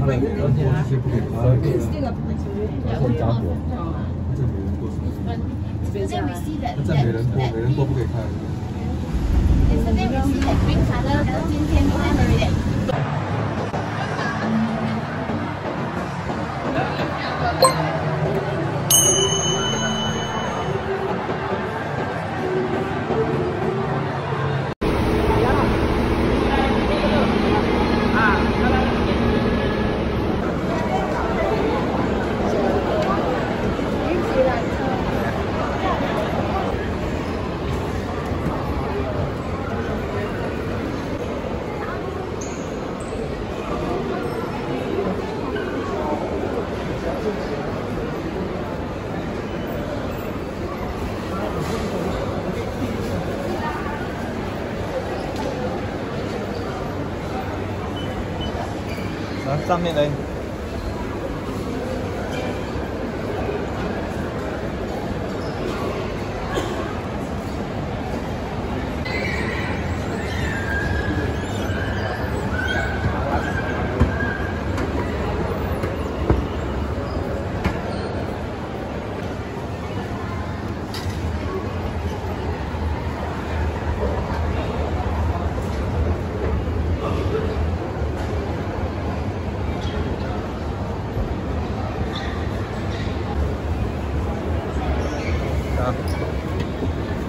麦克说，他的人多这些不给他，这个他是家伙，这没人多是不是？Yesterday we see that 这没人多，没人多不给开。上面呢？何?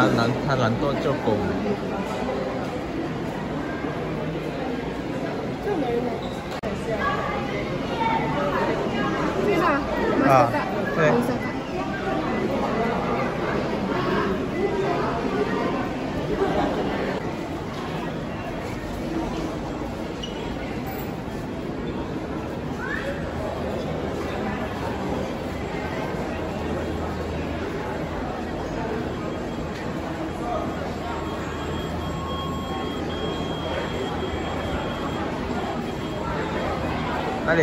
他懒，他懒惰做狗。啊，对。哪里？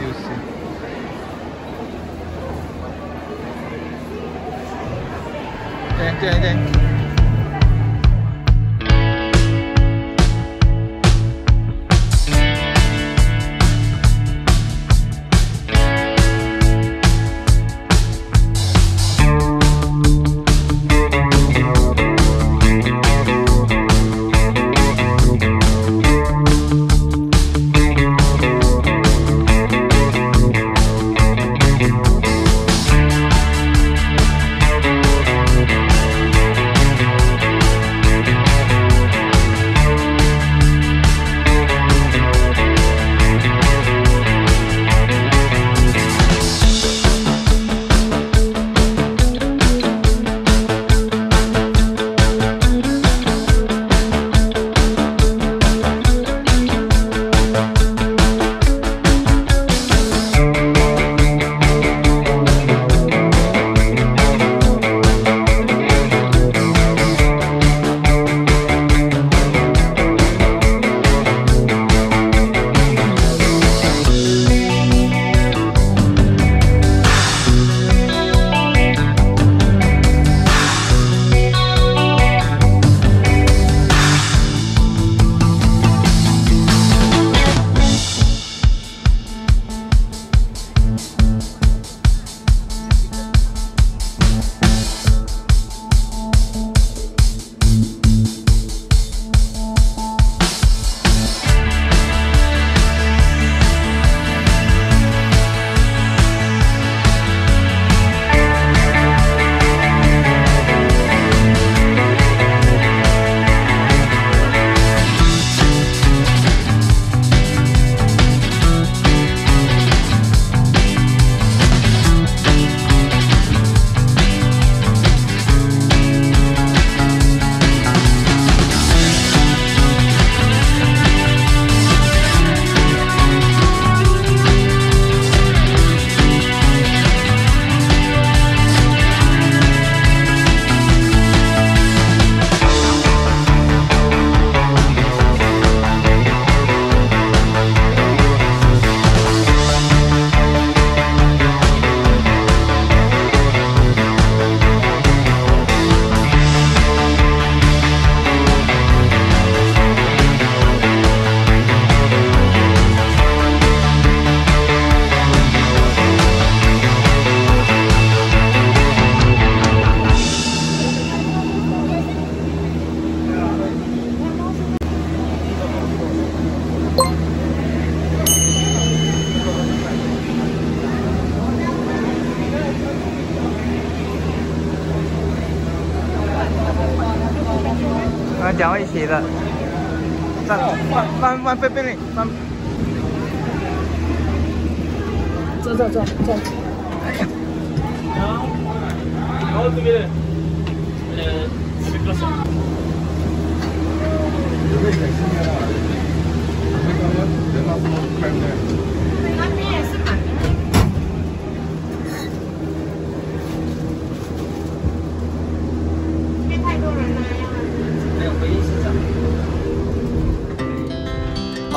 六十。对对慢慢慢翻倍倍慢坐坐坐坐。然后这边呃这个手机嗯好的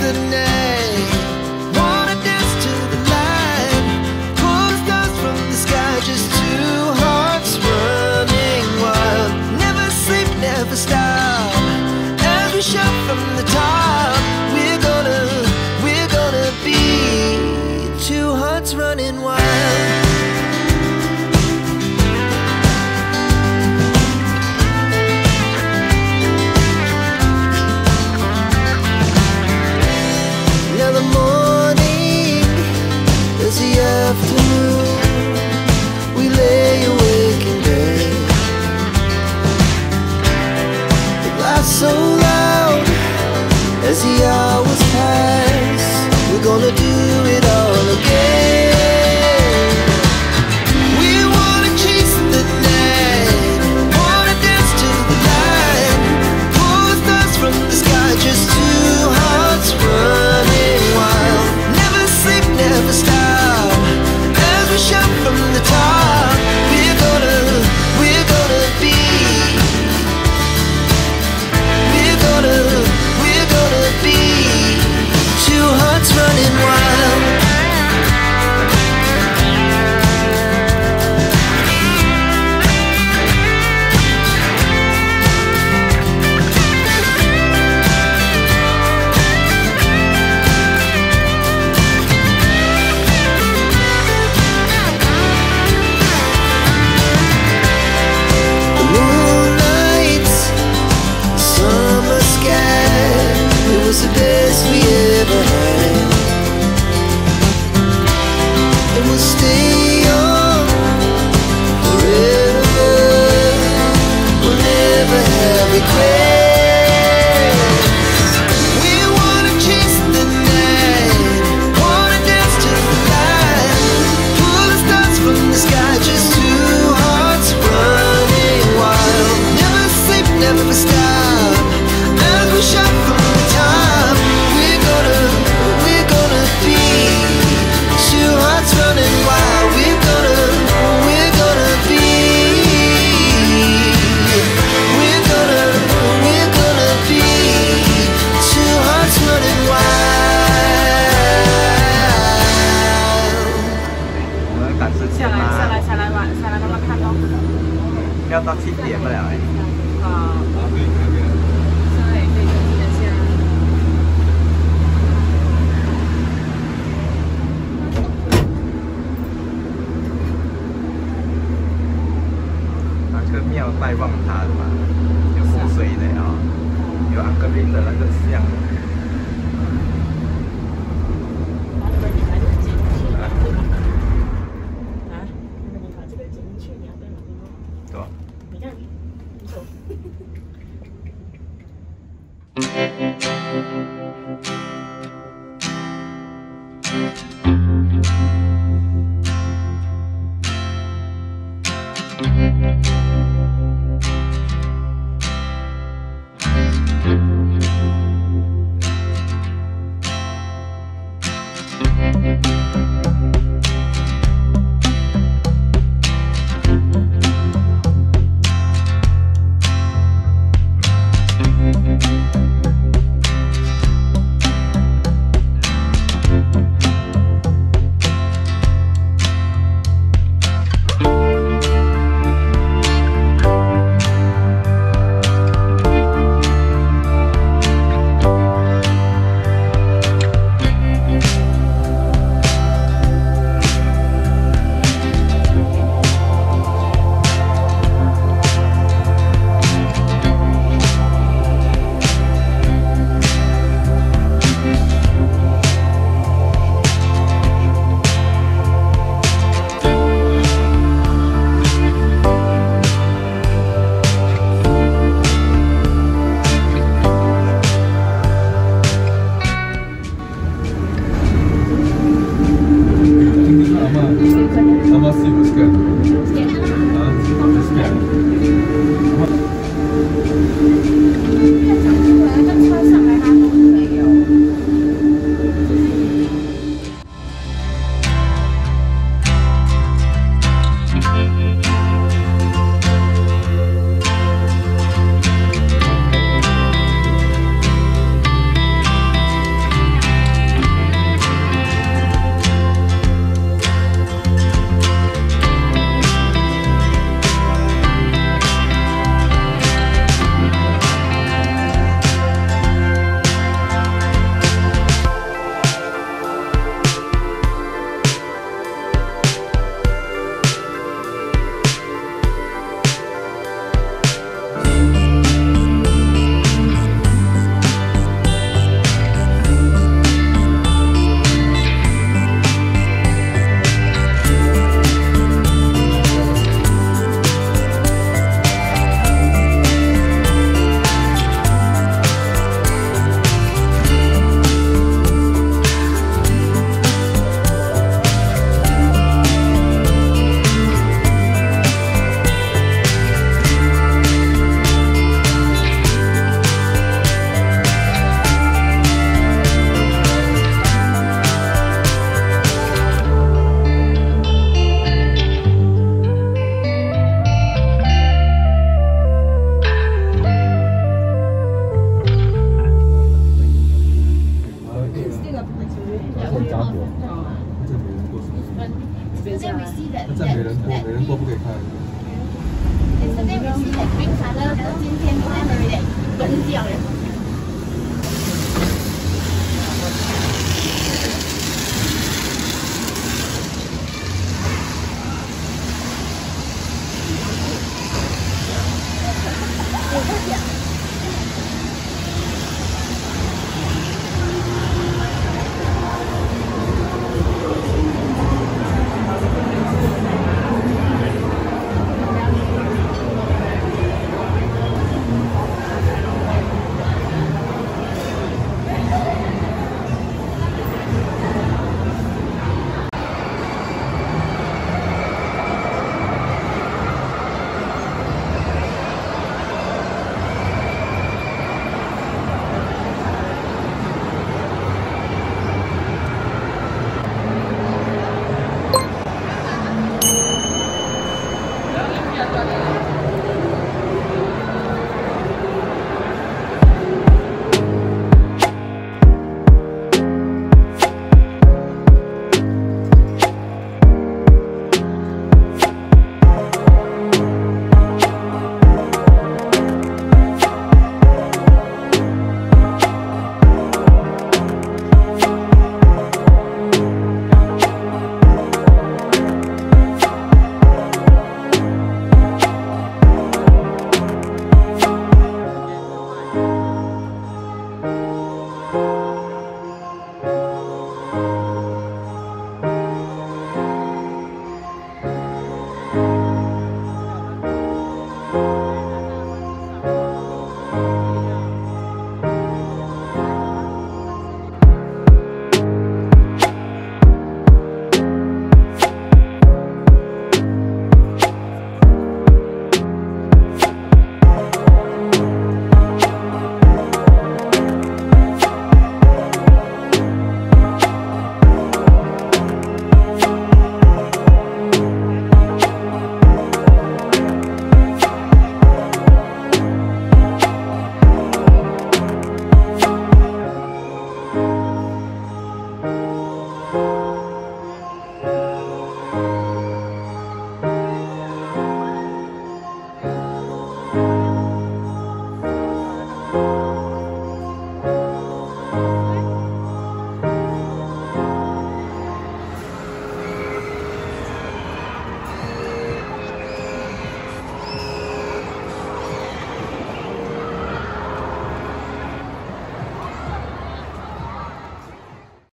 the name. 望塔的嘛，有风水的哦，有阿哥林的那个样子。你们女孩子剪进去？